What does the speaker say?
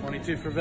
22 for veterans.